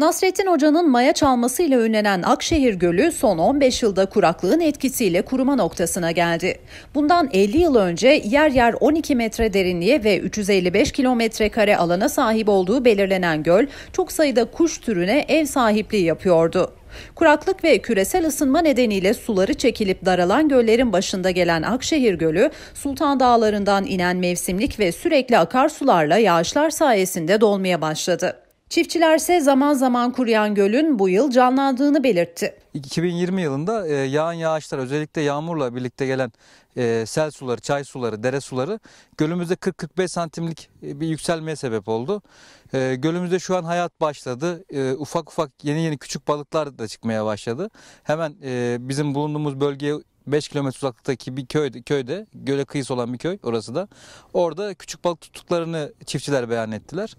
Nasrettin Hoca'nın maya çalmasıyla ünlenen Akşehir Gölü son 15 yılda kuraklığın etkisiyle kuruma noktasına geldi. Bundan 50 yıl önce yer yer 12 metre derinliğe ve 355 kilometre kare alana sahip olduğu belirlenen göl çok sayıda kuş türüne ev sahipliği yapıyordu. Kuraklık ve küresel ısınma nedeniyle suları çekilip daralan göllerin başında gelen Akşehir Gölü, Sultan Dağları'ndan inen mevsimlik ve sürekli akarsularla yağışlar sayesinde dolmaya başladı. Çiftçilerse zaman zaman kuruyan gölün bu yıl canlandığını belirtti. 2020 yılında e, yağan yağışlar özellikle yağmurla birlikte gelen e, sel suları, çay suları, dere suları gölümüzde 40-45 santimlik e, bir yükselmeye sebep oldu. Gölümüzde şu an hayat başladı. Ufak ufak yeni yeni küçük balıklar da çıkmaya başladı. Hemen bizim bulunduğumuz bölgeye 5 kilometre uzaklıktaki bir köyde, köyde göle kıyısı olan bir köy orası da. Orada küçük balık tuttuklarını çiftçiler beyan ettiler.